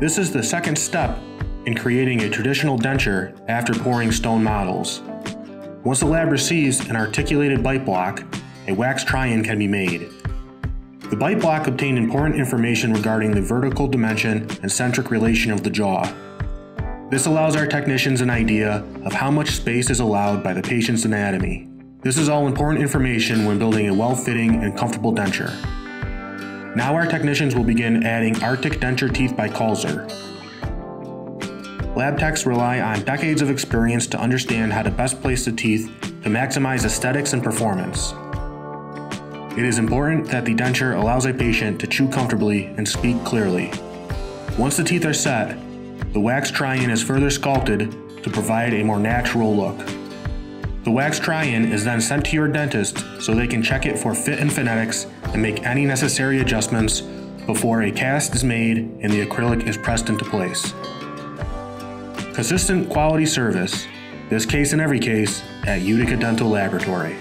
This is the second step in creating a traditional denture after pouring stone models. Once the lab receives an articulated bite block, a wax try-in can be made. The bite block obtained important information regarding the vertical dimension and centric relation of the jaw. This allows our technicians an idea of how much space is allowed by the patient's anatomy. This is all important information when building a well-fitting and comfortable denture. Now our technicians will begin adding Arctic denture teeth by Kulzer. Lab techs rely on decades of experience to understand how to best place the teeth to maximize aesthetics and performance. It is important that the denture allows a patient to chew comfortably and speak clearly. Once the teeth are set, the wax try-in is further sculpted to provide a more natural look. The wax try-in is then sent to your dentist so they can check it for fit and phonetics and make any necessary adjustments before a cast is made and the acrylic is pressed into place. Consistent quality service, this case and every case, at Utica Dental Laboratory.